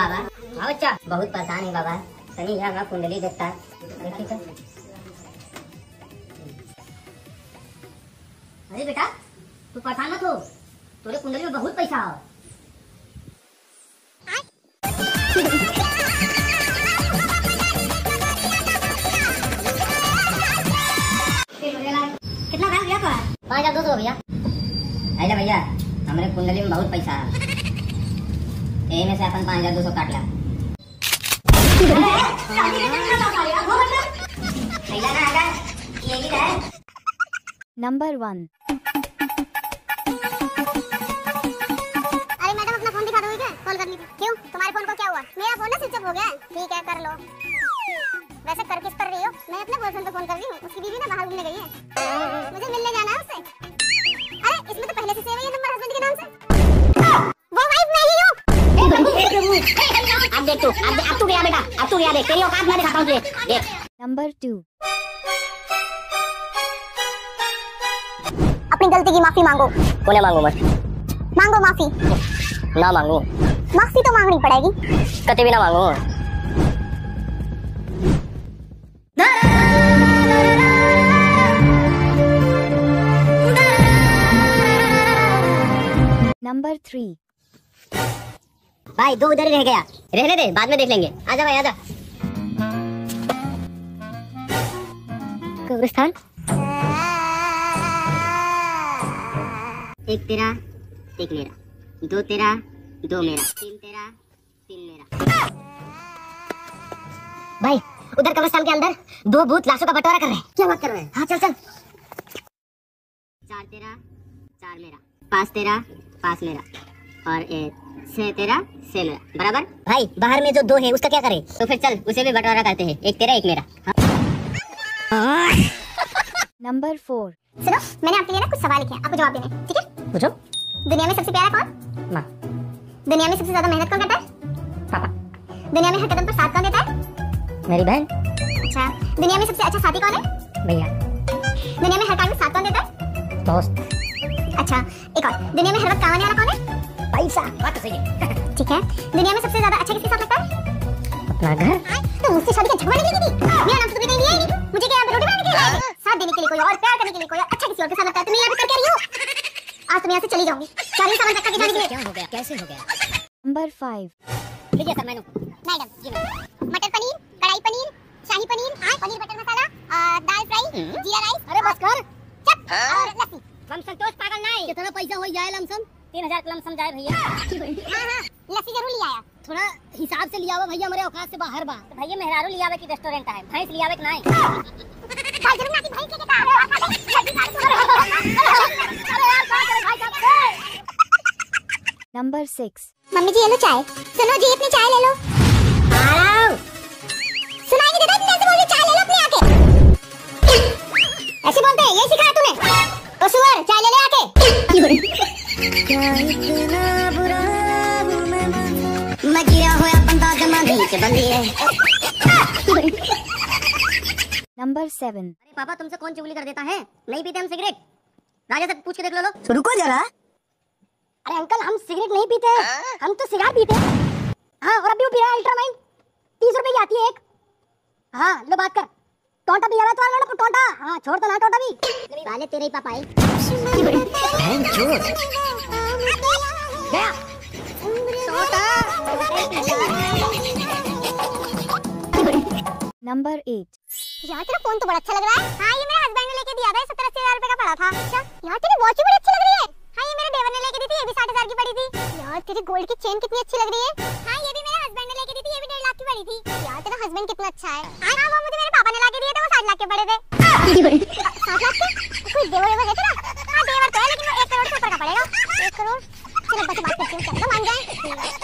बाबा। हाँ बच्चा बहुत परेशान है बाबा। सनी यहाँ हमारा कुंडली देखता है। अरे बेटा, तू परेशान मत हो। तोरे कुंडली में बहुत पैसा हो। कितना भैया पाँच हज़ार दो सौ भैया। अरे भैया, हमारे कुंडली में बहुत पैसा है। यही में से अपन पाँच हज़ार दो सौ काट ला भैया ना आगा यही है Number 1. अरे मैडम अपना फ़ोन दिखा दोगे क्या कॉल करनी थी। क्यों? तुम्हारे फ़ोन को क्या हुआ? मेरा फ़ोन ना स्विच ऑफ़ हो गया ठीक है कर लो। वैसे कर किस पर रही हो? मैं अपने बॉयफ्रेंड को फ़ोन कर रही हूँ। उसकी बीवी ना बाहर घूमने गई है। मुझे मिलने जाना है उससे। देख तेरी औकात मैं दिखाता हूँ तुझे देख। Number 2. अपनी गलती की माफ़ी मांगो। कोने मांगू मैं मांगो माफ़ी। ना मांगू। माफ़ी तो मांगनी पड़ेगी। कते भी ना मांगू। Number 3. भाई दो उधर ही रह गया। रहने दे बाद में देख लेंगे। आजा भाई आजा। कब्रिस्तान एक तेरा एक मेरा दो तेरा दो मेरा तीन तेरा तीन मेरा भाई उधर कब्रिस्तान के अंदर दो भूत लाशों का बंटवारा कर रहे हैं क्या बात कर रहे हैं हाँ चल चल चार तेरा चार मेरा पाँच तेरा पाँच मेरा और एक छह तेरा छह मेरा बराबर भाई बाहर में जो दो है उसका क्या करें तो फिर चल उसे भी बंटवारा करते हैं एक तेरा एक मेरा हाँ। Number 4. सुनो मैंने आपके लिए ना कुछ सवाल लिखे हैं। आपको जवाब देने हैं, ठीक है? पूछो। दुनिया में सबसे प्यारा कौन? माँ। दुनिया में सबसे ज़्यादा मेहनत कौन करता है? पापा। दुनिया में हर कदम पर साथ कौन देता है? मेरी बहन। अच्छा दुनिया में सबसे अच्छा साथी कौन है? भैया। दुनिया में हर काम में साथ कौन देता है? दोस्त। अच्छा एक और। दुनिया में हर वक्त काम आने वाला कौन है? पैसा। बात तो सही है। ठीक है। दुनिया में सबसे ज़्यादा अच्छा किसके साथ लगता है? अपना घर। तो मुझसे शादी का झगड़ा नहीं की मेरा नाम तो तुमने कहीं लिया ही नहीं। मुझे क्या रोटी बनाने के लिए? साथ देने के लिए कोई और प्यार करने के लिए कोई अच्छा किसी और के साथ लगता है तो मैं यहाँ पे करके रही हूँ। आज तुम यहाँ से चली जाऊँगी। सारी सामान रखा के जाने के लिए। क्या हो गया? कैसे हो गया? Number 5. लीजिए सर मैंने। मैडम जी मटर पनीर कढ़ाई पनीर शाही पनीर हाँ पनीर बटर मसाला दाल फ्राई जीरा राइस अरे बस कर। चप और लस्सी। हम संतोष पागल नहीं। कितना पैसा हो जाए लमसम? तीन हज़ार लमसम जाए भैया। हाँ हाँ लस्सी ज़रूर ले आया। थोड़ा हिसाब से लिया हुआ भैया हमारे औकात से बाहर बा। तो भैया मेहरारू लिया हुआ की रेस्टोरेंट है भैंस लिया हुआ की नहीं? Number 6. मम्मी जी ये लो चाय सुनो जी अपनी चाय ले लो सुनाई नहीं देता बोल चाय ले लो अपनी आके ऐसे बोलते हैं ये सिखाया तूने तो सुअर चाय ले ले आके मैं गिरा होया बंदा जमा नहीं के बंदी है Number 7. अरे पापा तुमसे कौन चुगली कर देता है? नहीं पीते हम सिगरेट। राजा से पूछ के देख लो लो। तो रुको जरा। अरे अंकल हम सिगरेट नहीं पीते। हम तो सिगार पीते। हैं हाँ और अभी वो पी रहा है अल्ट्रामाइन तीस रुपए की आती है एक। हाँ लो बात कर। टोंटा भी आया तो लो टोंटा। हाँ छोड़ तो ना टोंटा भी। साले तेरे ही पापा Number 8. यार तेरा फ़ोन तो बड़ा अच्छा लग रहा है। हाँ ये मेरे हस्बैंड ने लेके दिया था सत्तर अस्सी हज़ार रुपए का पड़ा था। अच्छा यार तेरी वॉच भी बड़ी अच्छी लग रही है। हाँ ये मेरे देवर ने लेके दी थी ये भी साठ हज़ार की पड़ी थी। यार तेरी गोल्ड की चेन कितनी अच्छी लग रही है। हाँ ये भी मेरे हस्बैंड ने लेके दी थी ये भी डेढ़ लाख की पड़ी थी। यार तेरा हस्बैंड कितना अच्छा है। हाँ हाँ, वो मुझे मेरे पापा ने लाके दिए थे वो साठ लाख के पड़े थे। साठ लाख के? कोई देवर वेवर है तेरा? हाँ देवर तो है लेकिन वो एक करोड़ से ऊपर का पड़ेगा। एक करोड़? चलो बस बात करती हूँ मान जाए।